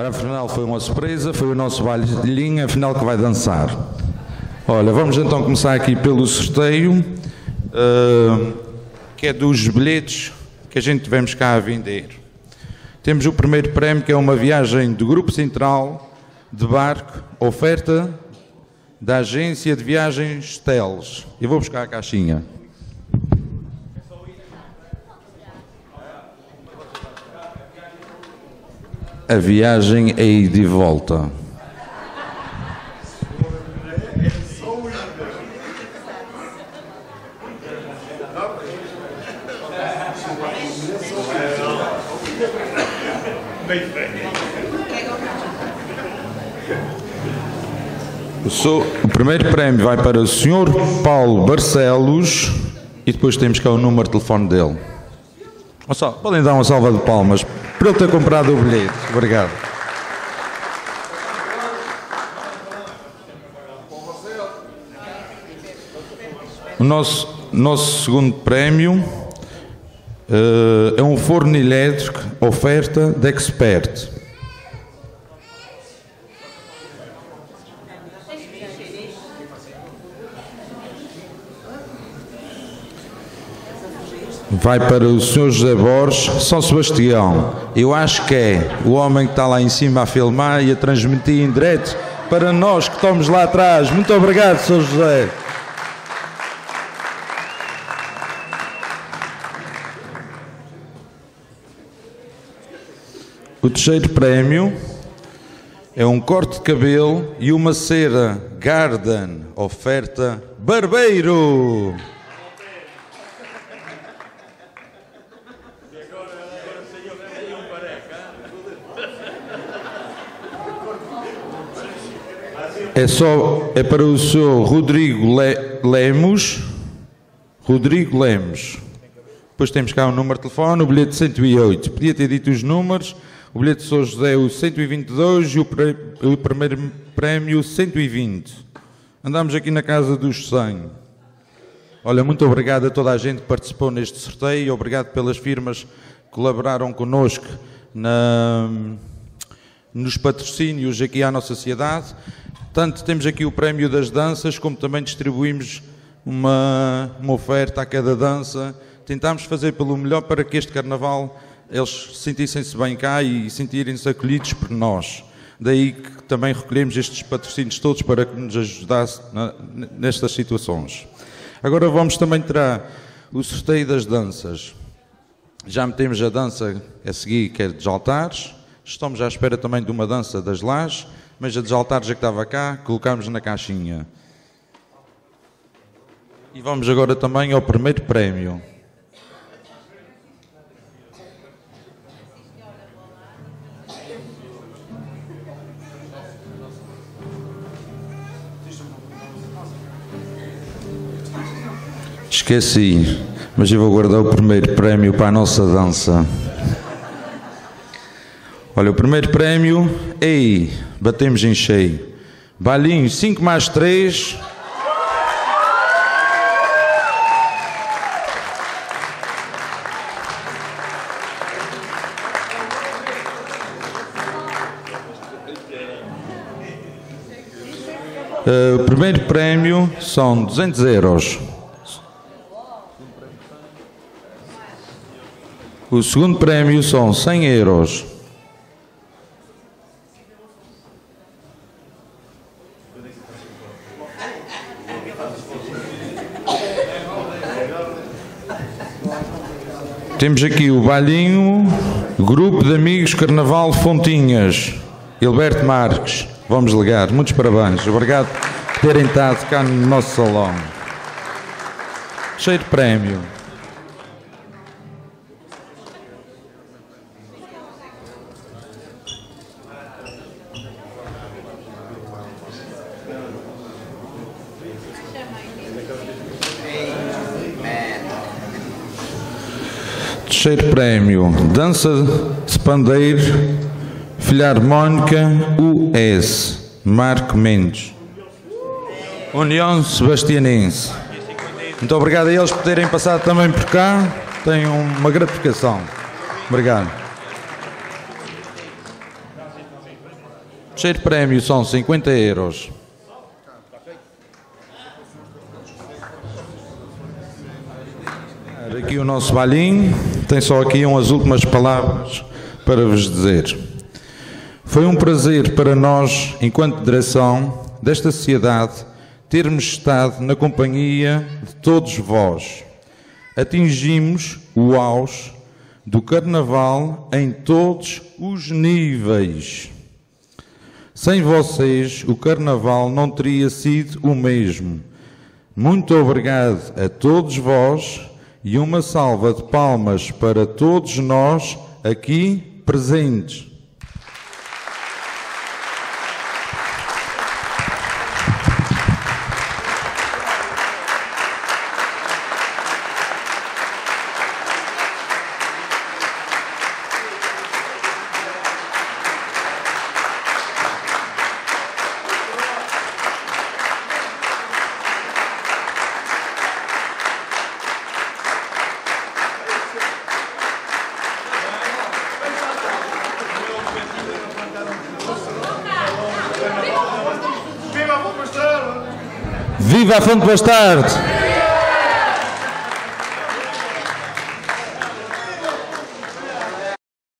Ora, afinal foi uma surpresa, foi o nosso linha, afinal que vai dançar. Olha, vamos então começar aqui pelo sorteio, uh, que é dos bilhetes que a gente tivemos cá a vender. Temos o primeiro prémio, que é uma viagem do Grupo Central de barco, oferta da agência de viagens Teles. Eu vou buscar a caixinha. A viagem é ida e volta. O, o primeiro prémio vai para o Sr. Paulo Barcelos e depois temos cá o número de telefone dele. Podem dar uma salva de palmas por ele ter comprado o bilhete. Obrigado. O nosso, nosso segundo prémio uh, é um forno elétrico, oferta da Expert. Vai para o Sr. José Borges, São Sebastião. Eu acho que é o homem que está lá em cima a filmar e a transmitir em direto para nós que estamos lá atrás. Muito obrigado, Sr. José. O terceiro prémio é um corte de cabelo e uma cera Garden, oferta Barbeiro. É só é para o senhor Rodrigo Le, Lemos. Rodrigo Lemos. Depois temos cá o um número de telefone, o bilhete 108. Podia ter dito os números. O bilhete de São José o 122 e o, pre, o primeiro prémio 120. Andamos aqui na casa dos 100. Olha, muito obrigado a toda a gente que participou neste sorteio. Obrigado pelas firmas que colaboraram connosco na, nos patrocínios aqui à nossa sociedade. Tanto temos aqui o prémio das danças, como também distribuímos uma, uma oferta a cada dança. Tentámos fazer pelo melhor para que este carnaval eles sentissem-se bem cá e sentirem-se acolhidos por nós. Daí que também recolhemos estes patrocínios todos para que nos ajudasse na, nestas situações. Agora vamos também terá o sorteio das danças. Já metemos a dança a seguir, que é dos altares. Estamos à espera também de uma dança das lajes mas a dos altares já que estava cá, colocámos na caixinha. E vamos agora também ao primeiro prémio. Esqueci, mas eu vou guardar o primeiro prémio para a nossa dança. Olha, o primeiro prémio, ei, batemos em cheio. Balinho, 5 mais 3. Uh, o primeiro prémio são 200 euros. O segundo prémio são 100 euros. Temos aqui o Balhinho, Grupo de Amigos Carnaval Fontinhas, Hilberto Marques. Vamos ligar. Muitos parabéns. Obrigado por terem estado cá no nosso salão. Cheio de prémio. Terceiro prémio, Dança de Pandeiro, Filharmónica US, Marco Mendes. União Sebastianense. Muito obrigado a eles por terem passado também por cá. Tenham uma gratificação. Obrigado. Terceiro prémio são 50 euros. Aqui o nosso balinho tem só aqui umas últimas palavras para vos dizer. Foi um prazer para nós, enquanto direção desta sociedade, termos estado na companhia de todos vós. Atingimos o auge do Carnaval em todos os níveis. Sem vocês, o Carnaval não teria sido o mesmo. Muito obrigado a todos vós e uma salva de palmas para todos nós aqui presentes. Viva a Fonte Bastardo!